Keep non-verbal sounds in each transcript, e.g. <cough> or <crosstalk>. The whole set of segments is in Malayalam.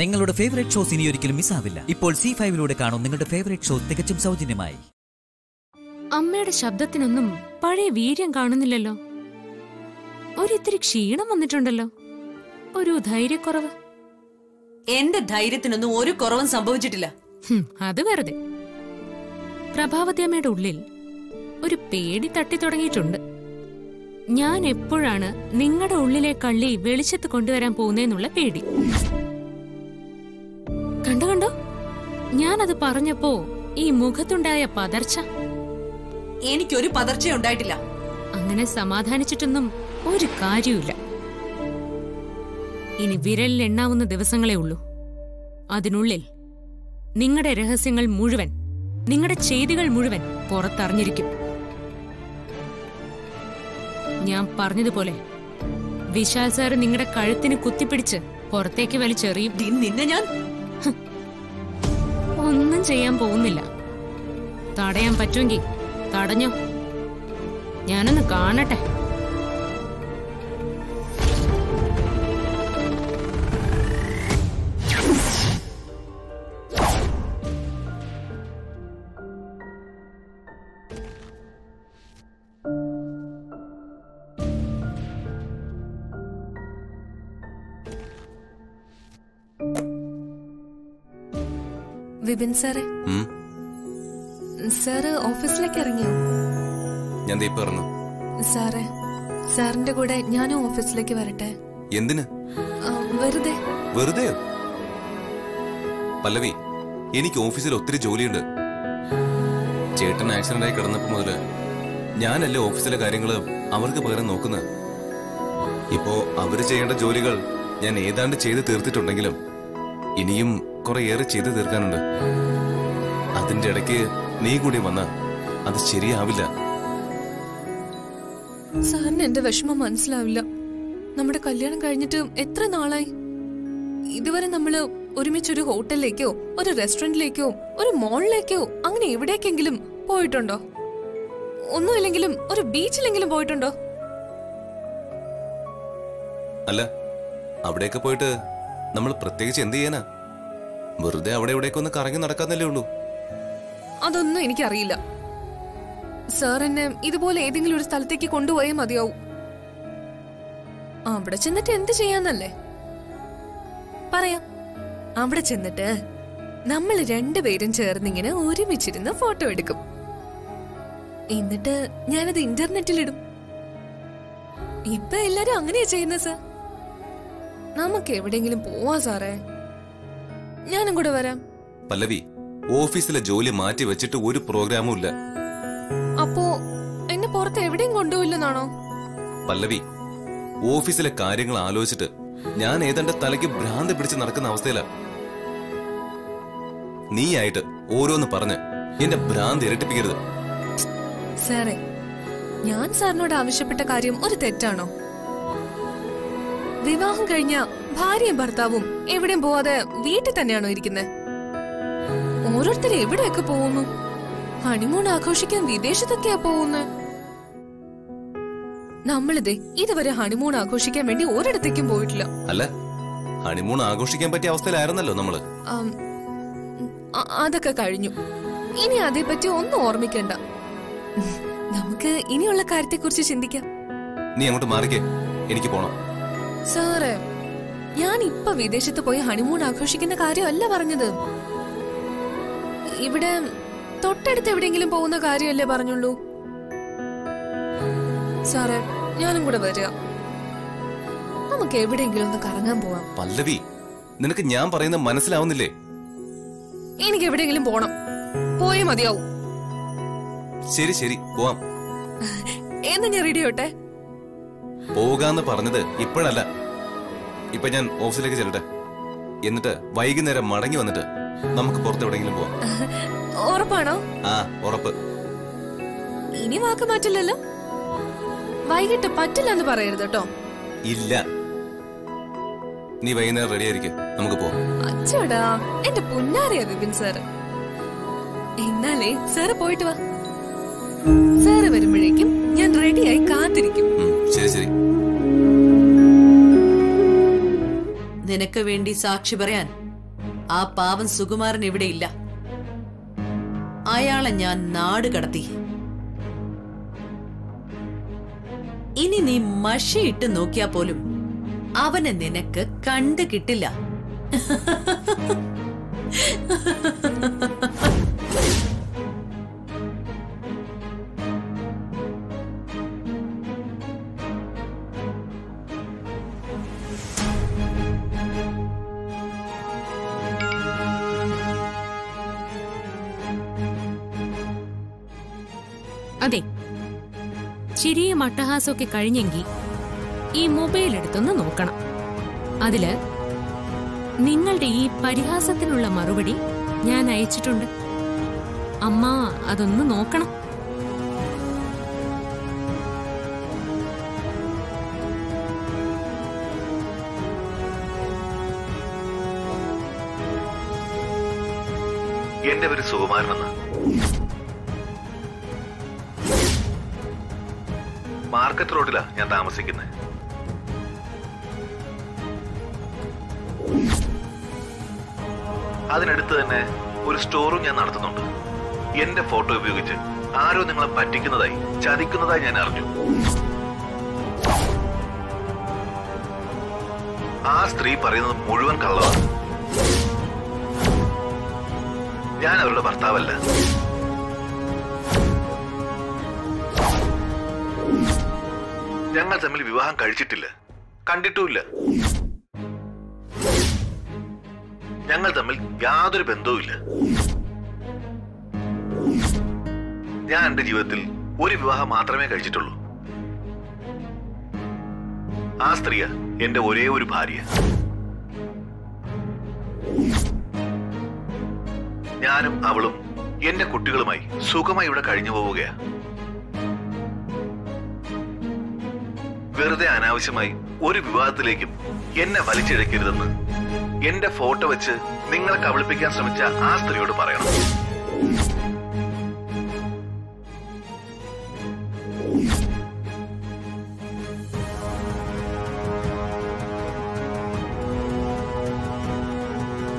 നിങ്ങളുടെ ഫേവറേറ്റ് ഷോസ് ഇനി ഒരിക്കലും മിസ്സാവില്ല ഇപ്പോൾ സി ഫൈവിലൂടെ കാണും നിങ്ങളുടെ ഫേവറേറ്റ് ഷോ തികച്ചും സൗജന്യമായി. അമ്മയുടെ ശബ്ദത്തിനൊന്നും പഴയ വീര്യം കാണുന്നില്ലല്ലോ. ഒരിത്തിരി ക്ഷീണം വന്നിട്ടുണ്ടല്ലോ. ഒരു ധൈര്യക്കുറവ്. എന്റെ ധൈര്യത്തിനൊന്നും ഒരു കുറവും സംഭവിച്ചിട്ടില്ല. ഹും, അത് വെറുതെ. പ്രഭാവതി അമ്മയുടെ ഉള്ളിൽ ഒരു പേടി തട്ടി തുടങ്ങിയിട്ടുണ്ട്. ഞാൻ എപ്പോഴാണ് നിങ്ങളുടെ ഉള്ളിലെ കള്ളി വെളിച്ചത്ത് കൊണ്ടുവരാൻ പോകുന്നതെന്നുള്ള പേടി. ഞാനത് പറഞ്ഞപ്പോ ഈ മുഖത്തുണ്ടായ പതർച്ച? എനിക്കൊരു പതർച്ച ഉണ്ടായിട്ടില്ല. അങ്ങനെ സമാധാനിച്ചിട്ടൊന്നും ഒരു കാര്യമില്ല ഇനി വിരലിൽ എണ്ണാവുന്ന ദിവസങ്ങളേ ഉള്ളൂ. അതിനുള്ളിൽ നിങ്ങളുടെ രഹസ്യങ്ങൾ മുഴുവൻ നിങ്ങളുടെ ചെയ്തികൾ മുഴുവൻ പുറത്തറിഞ്ഞിരിക്കും. ഞാൻ പറഞ്ഞതുപോലെ വിശാൽ സാറ് നിങ്ങളുടെ കഴുത്തിന് കുത്തിപ്പിടിച്ച് പുറത്തേക്ക് വലിച്ചെറിയും. നിന്നെ ഞാൻ ഒന്നും ചെയ്യാൻ പോകുന്നില്ല. തടയാൻ പറ്റുമെങ്കിൽ തടഞ്ഞോ? ഞാനൊന്ന് കാണട്ടെ. വിപിൻ സാറേ. സാറ് ഓഫീസിലേക്ക് ഇറങ്ങിയോ? ഞാൻ പറഞ്ഞു സാറേ സാറിന്റെ കൂടെ ഞാനും ഓഫീസിലേക്ക് വരട്ടെ. എന്തിന്? വെറുതെ. വെറുതെ? പല്ലവി എനിക്ക് ഓഫീസിൽ ഒത്തിരി ജോലിയുണ്ട്. ചേട്ടൻ ആക്സിഡന്റ് ആയി കിടന്നപ്പോ മുതൽ ഞാനല്ലേ ഓഫീസിലെ കാര്യങ്ങൾ അവർക്ക് പകരം നോക്കുന്നത് ഇപ്പോ അവർ ചെയ്യേണ്ട ജോലികൾ ഞാൻ ഏതാണ്ട് ചെയ്ത് തീർത്തിട്ടുണ്ടെങ്കിലും ഇനിയും കുറെയേറെ ചെയ്തു തീർക്കാനുണ്ട്. അതിന്റെ ഇടയ്ക്ക് നീ കൂടി വന്ന അത് ശരിയാവില്ല. സാറിന് എന്റെ വിഷമം മനസ്സിലാവില്ല. നമ്മുടെ കല്യാണം കഴിഞ്ഞിട്ട് എത്ര നാളായി? ഇതുവരെ നമ്മൾ ഒരുമിച്ച് ഒരു ഹോട്ടലിലേക്കോ ഒരു റെസ്റ്റോറന്റിലേക്കോ ഒരു മോളിലേക്കോ അങ്ങനെ എവിടേക്കെങ്കിലും പോയിട്ടുണ്ടോ? ഒന്നുമില്ലെങ്കിലും ഒരു ബീച്ചിലെങ്കിലും പോയിട്ടുണ്ടോ? അല്ല അവിടെയൊക്കെ പോയിട്ട് നമ്മൾ പ്രത്യേകിച്ച് എന്ത് ചെയ്യാനാ? വെറുതെ അവിടെ ഇവിടേക്ക് ഒന്ന് കറങ്ങി നടക്കാന്നല്ലേ ഉള്ളൂ. അതൊന്നും എനിക്കറിയില്ല. സാർ എന്നെ ഇതുപോലെ ഏതെങ്കിലും ഒരു സ്ഥലത്തേക്ക് കൊണ്ടുപോയേ മതിയാവും. അവിടെ ചെന്നിട്ട് എന്ത് ചെയ്യാന്നല്ലേ? പറയാം. അവിടെ ചെന്നിട്ട് നമ്മൾ രണ്ടുപേരും ചേർന്നിങ്ങനെ ഒരുമിച്ചിരുന്ന് ഫോട്ടോ എടുക്കും. എന്നിട്ട് ഞാനത് ഇന്റർനെറ്റിലിടും. ഇപ്പൊ എല്ലാരും അങ്ങനെയാ ചെയ്യുന്നത് സാർ. നമുക്ക് എവിടെയെങ്കിലും പോവാ സാറേ. ഞാനും കൂടെ വരാം. പല്ലവി ഓഫീസിലെ ജോലി മാറ്റി വെച്ചിട്ട് ഒരു പ്രോഗ്രാമും ഇല്ല. അപ്പോ എന്നെ പുറത്ത് എവിടെയും കൊണ്ടുപോയില്ലെന്നാണോ? പല്ലവി ഓഫീസിലെ കാര്യങ്ങൾ ആലോചിച്ചിട്ട് ഞാൻ ഏതാണ്ട് തലയ്ക്ക് ഭ്രാന്ത് പിടിച്ച് നടക്കുന്ന അവസ്ഥയില. നീയായിട്ട് ഓരോന്ന് പറഞ്ഞ് എന്റെ ഭ്രാന്ത് ഇരട്ടിപ്പിക്കരുത്. സാറേ ഞാൻ സാറിനോട് ആവശ്യപ്പെട്ട കാര്യം ഒരു തെറ്റാണോ? വിവാഹം കഴിഞ്ഞ ഭാര്യയും ഭർത്താവും എവിടെയും പോവാതെ വീട്ടിൽ തന്നെയാണോ ഇരിക്കുന്നത് ഓരോരുത്തർ എവിടെയൊക്കെ പോകുന്നു? ഹണിമൂൺ ആഘോഷിക്കാൻ വിദേശത്തൊക്കെയാ പോകുന്നത് നമ്മളിതേ ഇതുവരെ ഹണിമൂൺ ആഘോഷിക്കാൻ വേണ്ടി ഒരിടത്തേക്കും പോയിട്ടില്ല. അല്ല ഹണിമൂൺ ആഘോഷിക്കാൻ പറ്റിയ അവസ്ഥയിലായിരുന്നല്ലോ നമ്മൾ. അതൊക്കെ കഴിഞ്ഞു. ഇനി അതേപ്പറ്റി ഒന്നും ഓർമ്മിക്കണ്ട. നമുക്ക് ഇനിയുള്ള കാര്യത്തെക്കുറിച്ച് ചിന്തിക്കാം. നീ അങ്ങോട്ട് മാറിക്കേ. എനിക്ക് പോണം. സാറേ ഞാൻ ഇപ്പൊ വിദേശത്ത് പോയി ഹണിമൂൺ ആഘോഷിക്കുന്ന കാര്യമല്ല പറഞ്ഞത്. ഇവിടെ തൊട്ടടുത്ത് എവിടെയെങ്കിലും പോകുന്ന കാര്യമല്ലേ പറഞ്ഞുള്ളൂ? സാറേ ഞാനും കൂടെ വരിക. നമുക്ക് എവിടെയെങ്കിലും ഒന്ന് കറങ്ങാൻ പോവാം. പല്ലവി നിനക്ക് ഞാൻ പറയുന്നത് മനസ്സിലാവുന്നില്ലേ? എനിക്ക് എവിടെയെങ്കിലും പോണം. പോയേ മതിയാവും. ശരി ശരി പോവാം. എന്ന് ഞാൻ റെഡി ആവട്ടെ? പോകാന്ന് പറഞ്ഞത് ഇപ്പോഴല്ല. ഇപ്പൊ ഞാൻ ഓഫീസിലേക്ക് ചെല്ലട്ടെ. എന്നിട്ട് വൈകുന്നേരം മടങ്ങി വന്നിട്ട് നമുക്ക് പുറത്ത് എവിടെയെങ്കിലും പോവാം. ഉറപ്പാണോ? ആ ഉറപ്പ്. ഇനി വാക്ക് മാറ്റില്ലല്ലോ? വൈകിട്ട് പറ്റില്ല എന്ന് പറയരുത് കേട്ടോ. ഇല്ല. നീ വൈകുന്നേരം റെഡി ആയിരിക്കും. നമുക്ക് പോവാം. അച്ചോടാ എന്റെ പുന്നാറിയ വിപിൻ സാറ് എന്നാലേ സാറ് പോയിട്ട് വാ. സാറ് വരുമ്പോഴേക്കും ഞാൻ റെഡിയായി കാത്തിരിക്കും. ശരി ശരി. നിനക്ക് വേണ്ടി സാക്ഷി പറയാൻ ആ പാവൻ സുകുമാരൻ ഇവിടെ ഇല്ല അയാളെ ഞാൻ നാട് കടത്തി. ഇനി നീ മഷിയിട്ട് നോക്കിയാ പോലും അവനെ നിനക്ക് കണ്ടു കിട്ടില്ല <laughs> ചിരിയും അട്ടഹാസമൊക്കെ കഴിഞ്ഞെങ്കിൽ ഈ മൊബൈൽ എടുത്തൊന്ന് നോക്കണം. അതിൽ നിങ്ങളുടെ ഈ പരിഹാസത്തിനുള്ള മറുപടി ഞാൻ അയച്ചിട്ടുണ്ട്. അമ്മ അതൊന്ന് നോക്കണം. എന്റെ പേര് സുകുമാരനെന്ന് മാർക്കറ്റ് റോഡിലാ ഞാൻ താമസിക്കുന്നത് അതിനടുത്ത് തന്നെ ഒരു സ്റ്റോറും ഞാൻ നടത്തുന്നുണ്ട്. എന്റെ ഫോട്ടോ ഉപയോഗിച്ച് ആരോ നിങ്ങളെ പറ്റിക്കുന്നതായി ചതിക്കുന്നതായി ഞാൻ അറിഞ്ഞു. ആ സ്ത്രീ പറയുന്നത് മുഴുവൻ കള്ളമാണ് ഞാൻ അവരുടെ ഭർത്താവല്ല. ഞങ്ങൾ തമ്മിൽ വിവാഹം കഴിച്ചിട്ടില്ല. കണ്ടിട്ടുമില്ല. ഞങ്ങൾ തമ്മിൽ യാതൊരു ബന്ധവുമില്ല. ഞാൻ എന്റെ ജീവിതത്തിൽ ഒരു വിവാഹം മാത്രമേ കഴിച്ചിട്ടുള്ളൂ. ആ സ്ത്രീയ എന്റെ ഒരേ ഒരു ഭാര്യ. ഞാനും അവളും എന്റെ കുട്ടികളുമായി സുഖമായി ഇവിടെ കഴിഞ്ഞു പോവുകയാ വെറുതെ അനാവശ്യമായി ഒരു വിവാദത്തിലേക്കും എന്നെ വലിച്ചിഴക്കരുതെന്ന് എന്റെ ഫോട്ടോ വെച്ച് നിങ്ങളെ കബളിപ്പിക്കാൻ ശ്രമിച്ച ആ സ്ത്രീയോട് പറയണം.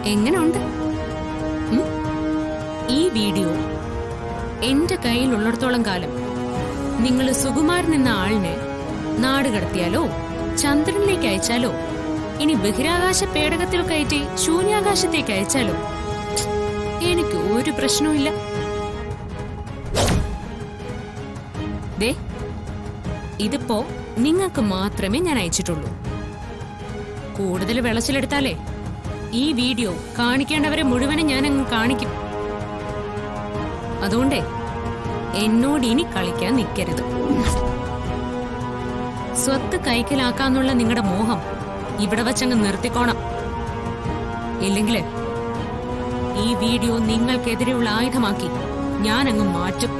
എങ്ങനെയുണ്ട് ഈ വീഡിയോ എന്റെ കയ്യിലുള്ളിടത്തോളം കാലം നിങ്ങൾ സുകുമാരൻ എന്ന ആളിനെ നാട് കടത്തിയാലോ? ചന്ദ്രനിലേക്ക് അയച്ചാലോ? ഇനി ബഹിരാകാശ പേടകത്തിൽ കയറ്റി ശൂന്യാകാശത്തേക്ക് അയച്ചാലോ? എനിക്ക് ഒരു പ്രശ്നവുമില്ല ദേ ഇതിപ്പോ നിങ്ങൾക്ക് മാത്രമേ ഞാൻ അയച്ചിട്ടുള്ളൂ. കൂടുതൽ വിളച്ചിലെടുത്താലേ ഈ വീഡിയോ കാണിക്കേണ്ടവരെ മുഴുവനും ഞാൻ അങ്ങ് കാണിക്കും. അതുകൊണ്ടേ എന്നോട് ഇനി കളിക്കാൻ നിൽക്കരുത്. സ്വത്ത് കൈക്കലാക്കാന്നുള്ള നിങ്ങളുടെ മോഹം ഇവിടെ വച്ചങ്ങ് നിർത്തിക്കോണം. ഇല്ലെങ്കിൽ ഈ വീഡിയോ നിങ്ങൾക്കെതിരെയുള്ള ആയുധമാക്കി ഞാനങ്ങ് മാറ്റും.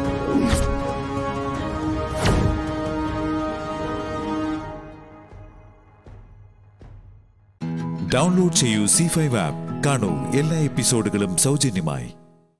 ഡൗൺലോഡ് ചെയ്യൂ സി ഫൈവ് ആപ്പ്. കാണൂ എല്ലാ എപ്പിസോഡുകളും സൗജന്യമായി.